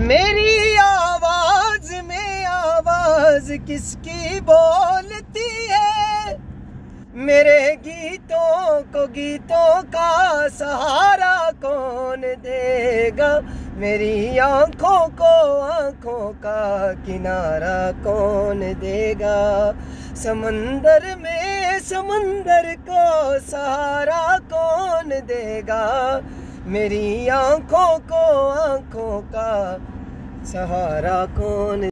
मेरी आवाज़, में आवाज़ किसकी बोलती है? मेरे गीतों को, गीतों का सहारा कौन देगा? मेरी आँखों को, आँखों का किनारा कौन देगा? समंदर में, समंदर को सहारा कौन देगा? मेरी आँखों को आँखों का सहारा कौन